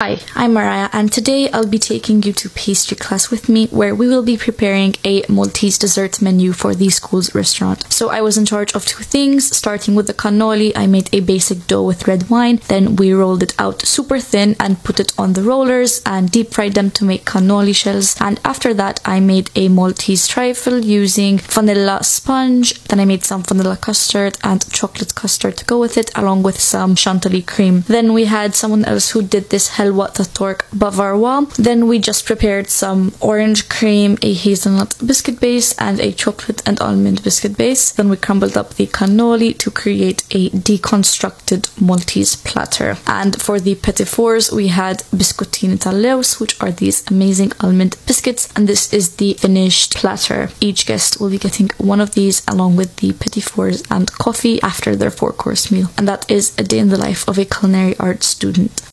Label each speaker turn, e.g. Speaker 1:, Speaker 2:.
Speaker 1: Hi, I'm Mariah and today I'll be taking you to pastry class with me where we will be preparing a Maltese dessert menu for the school's restaurant. So I was in charge of two things, starting with the cannoli, I made a basic dough with red wine, then we rolled it out super thin and put it on the rollers and deep fried them to make cannoli shells and after that I made a Maltese trifle using vanilla sponge, then I made some vanilla custard and chocolate custard to go with it along with some chantilly cream. Then we had someone else who did this Helwa Tork Bavarois. Then we just prepared some orange cream, a hazelnut biscuit base, and a chocolate and almond biscuit base. Then we crumbled up the cannoli to create a deconstructed Maltese platter. And for the petit fours, we had biscottini tal-lewz, which are these amazing almond biscuits. And this is the finished platter. Each guest will be getting one of these along with the petit fours and coffee after their four course meal. And that is a day in the life of a culinary arts student.